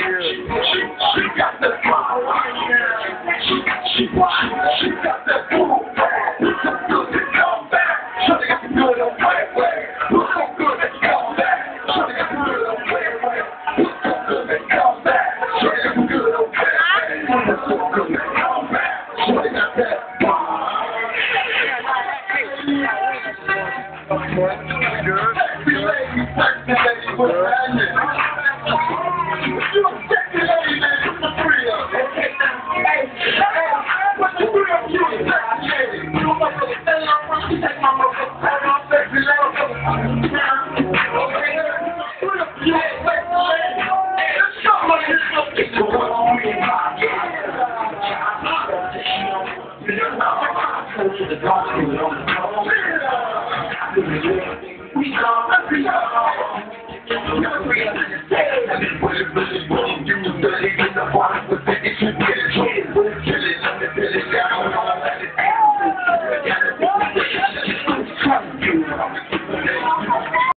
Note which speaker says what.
Speaker 1: She, she, got the problem. she got that boom. Look so good to come back. Shawty got the good on way way. Look so good to come back. Shawty got the good on way way. Look so good to come back. Shawty got the good on way way. Look so good to come back. Shawty got that Sexy lady, sexy lady, what's happening? We are, we are.